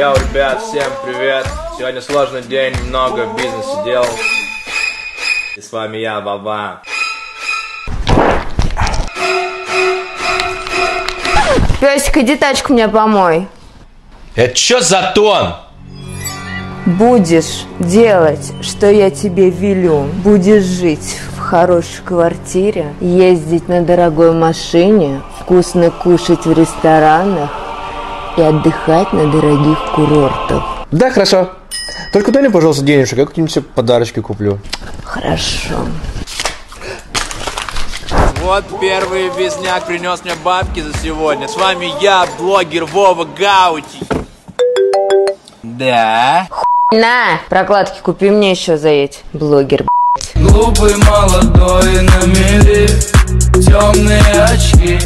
Ребят, всем привет! Сегодня сложный день, много бизнеса дел. И с вами я, Баба. Песик, иди тачку мне помой. Это что за тон? Будешь делать, что я тебе велю. Будешь жить в хорошей квартире, ездить на дорогой машине, вкусно кушать в ресторанах и отдыхать на дорогих курортах. Да, хорошо. Только дай мне, пожалуйста, денежек, я какие-нибудь себе подарочки куплю. Хорошо. Вот первый визняк принес мне бабки за сегодня. С вами я, блогер Вова Гаути. Да. На, прокладки купи мне еще за эти, блогер. Глупый, молодой, на мели Темные очки